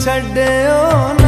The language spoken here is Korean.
ਛੱਡਿਓ